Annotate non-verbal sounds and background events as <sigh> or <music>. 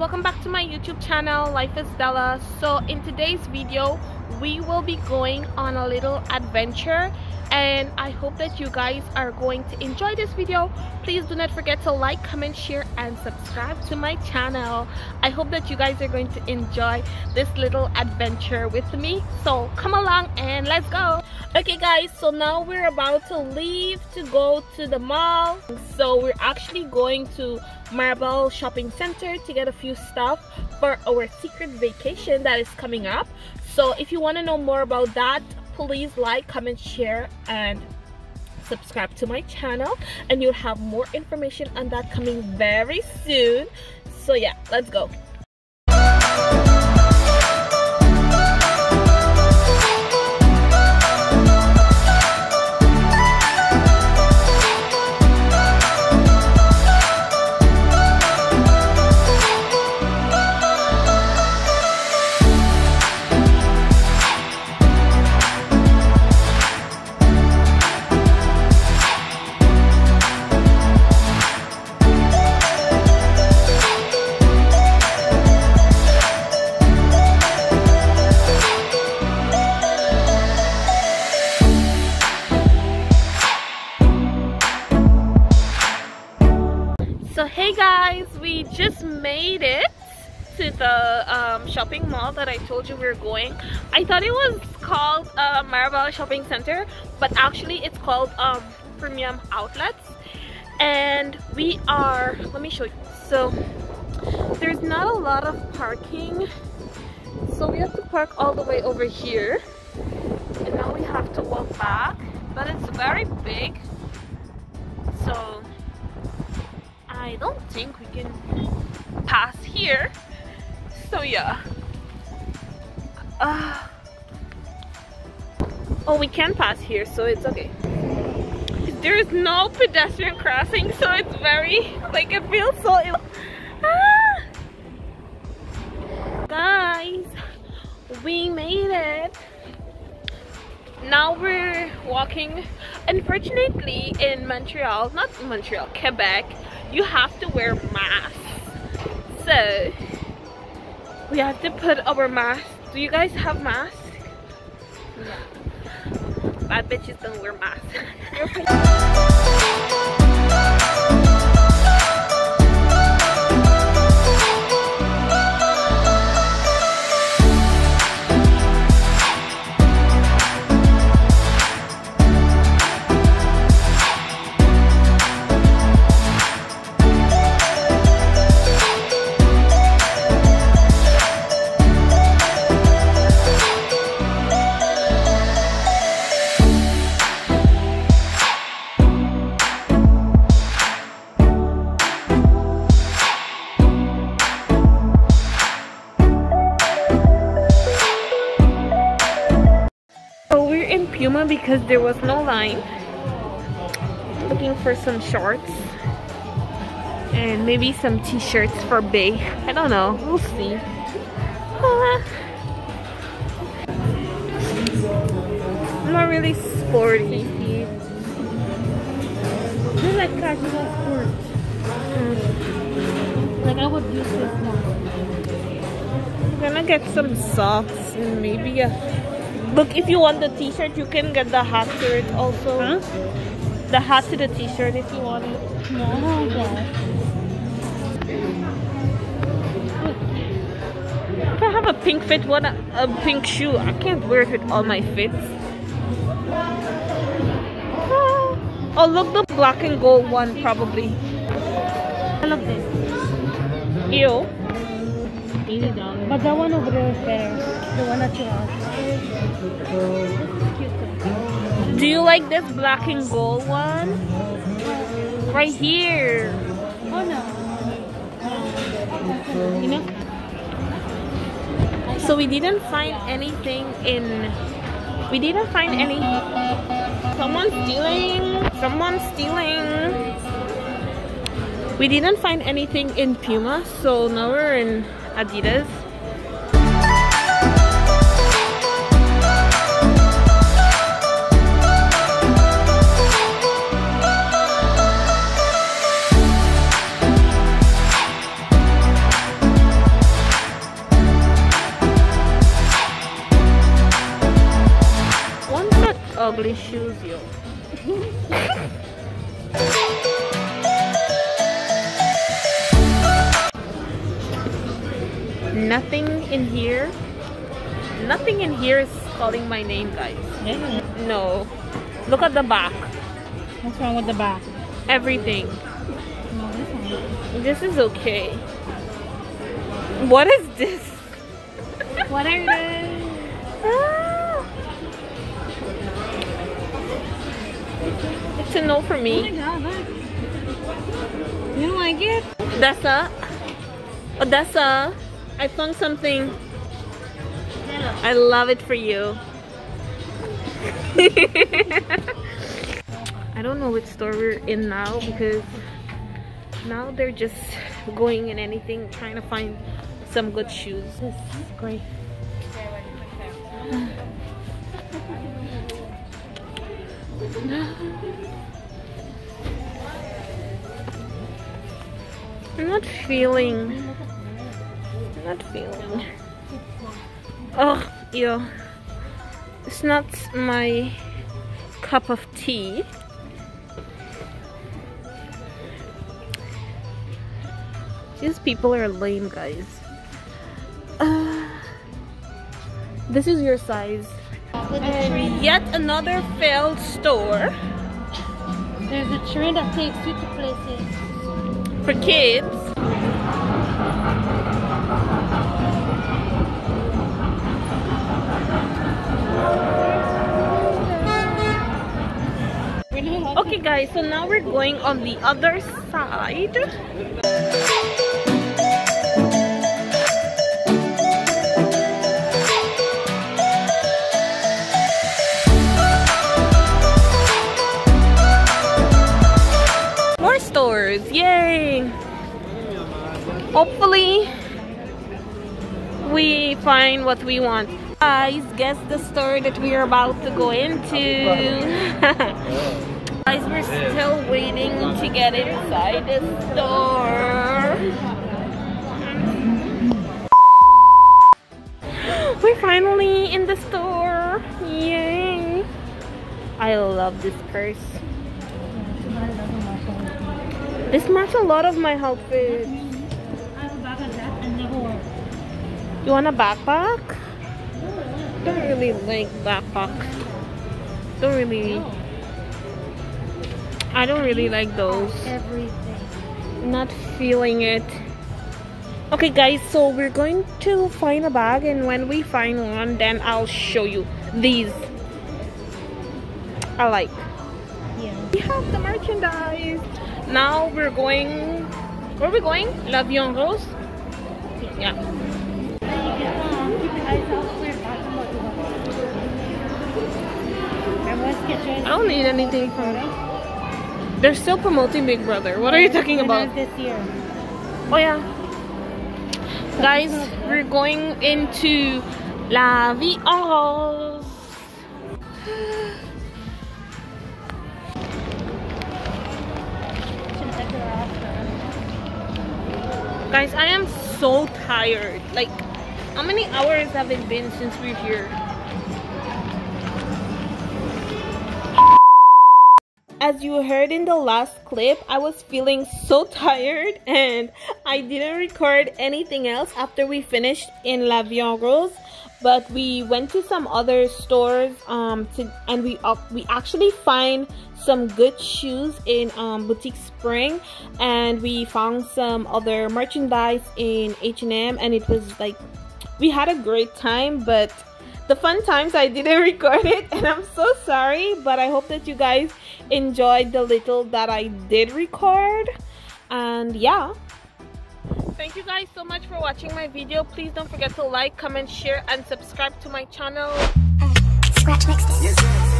welcome back to my youtube channel life as Della. So in today's video we will be going on a little adventure and i hope that you guys are going to enjoy this video. Please do not forget to like comment share and subscribe to my channel. I hope that you guys are going to enjoy this little adventure with me. So come along and let's go. Okay guys so now we're about to leave to go to the mall. So we're actually going to Mirabel shopping center to get a few stuff for our secret vacation that is coming up. So if you want to know more about that please like comment share and subscribe to my channel. And you'll have more information on that coming very soon. So yeah let's go hey guys we just made it to the um, shopping mall that I told you we were going. I thought it was called uh, Shopping Center but actually it's called um, Premium Outlets. And we are let me show you. So there's not a lot of parking. So we have to park all the way over here. And now we have to walk back but it's very big. So I don't think we can pass here. So yeah. Uh, oh, we can pass here, so it's okay. There is no pedestrian crossing, so it's very, like it feels so ill. Ah! Guys, we made. Now we're walking. Unfortunately, in Montreal, not Montreal, Quebec, you have to wear masks so we have to put our mask do you guys have masks no. bad bitches don't wear masks Puma because there was no line. Looking for some shorts and maybe some t-shirts for Bay. I don't know. We'll see. Ah. I'm not really sporty. They're like casual sport. Mm. Like I would use this one. I'm gonna get some socks and maybe a Look, if you want the t-shirt, you can get the hat to it also. Huh? The hat to the t-shirt if you want it. Oh, no, okay. If I have a pink fit one, a pink shoe, I can't wear it with all my fits. Ah. Oh, look, the black and gold one probably. I love this. Ew. $80. But that one over there is fair. The one that you have. Do you like this black and gold one? Right here. Oh no. You know? So we didn't find anything in we didn't find any someone's stealing someone's stealing we didn't find anything in Puma so now we're in Adidas ugly shoes, yo. Nothing in here. Nothing in here is calling my name, guys. Yeah. No. Look at the back. What's wrong with the back? Everything. No, this. This is okay. What is this? What are <laughs> they? Ah. It's a no for Oh my me. god, look. You don't like it? Odessa. Odessa. Oh, I found something. I love it for you. <laughs> I don't know which store we're in now because now they're just going in anything trying to find some good shoes. This is great. <laughs> I'm not feeling. I'm not feeling. Oh, ew. It's not my cup of tea. These people are lame, guys. Uh, this is your size. And yet another failed store There's a train that takes you to places. For kids. Okay guys, so now we're going on the other side. Yay! Hopefully we find what we want. Guys, guess the store that we are about to go into. <laughs> Guys, we're still waiting to get inside the store. <gasps> We're finally in the store. Yay. I love this purse. This matches a lot of my outfits. You want a backpack? Don't really like backpacks. Don't really. I don't really like those. Everything. not feeling it okay guys so we're going to find a bag and when we find one then i'll show you these i like Yeah. we have the merchandise now we're going where are we going La Vie en Rose yeah i don't need anything from they're still promoting big brother what are you talking about This year. Oh yeah. Guys, we're going into La Vie en Rose. Guys, I am so tired. Like, how many hours have it been since we're here? As you heard in the last clip, I was feeling so tired and I didn't record anything else after we finished in La Vie en Rose. But we went to some other stores um, to, and we uh, we actually find some good shoes in um, Boutique Spring and we found some other merchandise in H&M and it was like we had a great time but the fun times I didn't <laughs> record it and I'm so sorry but I hope that you guys enjoyed the little that I did record and yeah thank you guys so much for watching my video please don't forget to like comment share and subscribe to my channel Scratch next. Yes, sir.